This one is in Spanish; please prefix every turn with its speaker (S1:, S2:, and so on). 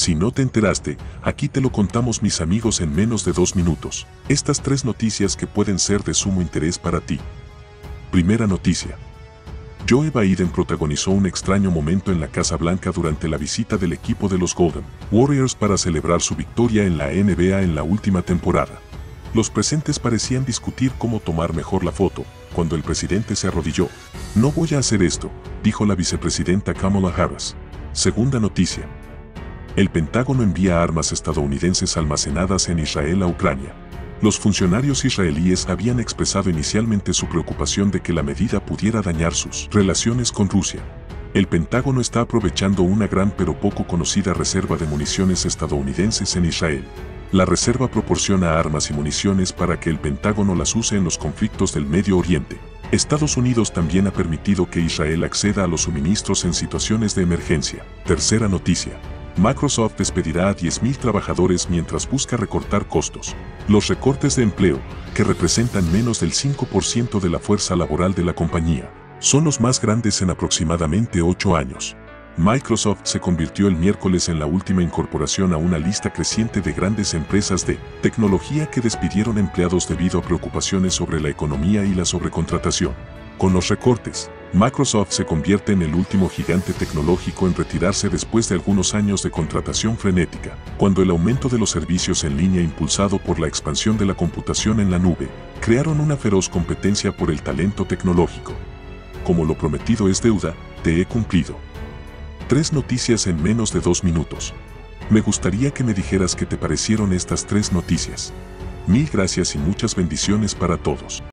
S1: Si no te enteraste, aquí te lo contamos mis amigos en menos de dos minutos. Estas tres noticias que pueden ser de sumo interés para ti. Primera noticia. Joe Biden protagonizó un extraño momento en la Casa Blanca durante la visita del equipo de los Golden Warriors para celebrar su victoria en la NBA en la última temporada. Los presentes parecían discutir cómo tomar mejor la foto, cuando el presidente se arrodilló. No voy a hacer esto, dijo la vicepresidenta Kamala Harris. Segunda noticia. El Pentágono envía armas estadounidenses almacenadas en Israel a Ucrania. Los funcionarios israelíes habían expresado inicialmente su preocupación de que la medida pudiera dañar sus relaciones con Rusia. El Pentágono está aprovechando una gran pero poco conocida reserva de municiones estadounidenses en Israel. La reserva proporciona armas y municiones para que el Pentágono las use en los conflictos del Medio Oriente. Estados Unidos también ha permitido que Israel acceda a los suministros en situaciones de emergencia. Tercera noticia. Microsoft despedirá a 10.000 trabajadores mientras busca recortar costos. Los recortes de empleo, que representan menos del 5% de la fuerza laboral de la compañía, son los más grandes en aproximadamente 8 años. Microsoft se convirtió el miércoles en la última incorporación a una lista creciente de grandes empresas de tecnología que despidieron empleados debido a preocupaciones sobre la economía y la sobrecontratación. Con los recortes, Microsoft se convierte en el último gigante tecnológico en retirarse después de algunos años de contratación frenética, cuando el aumento de los servicios en línea impulsado por la expansión de la computación en la nube, crearon una feroz competencia por el talento tecnológico. Como lo prometido es deuda, te he cumplido. Tres noticias en menos de dos minutos. Me gustaría que me dijeras qué te parecieron estas tres noticias. Mil gracias y muchas bendiciones para todos.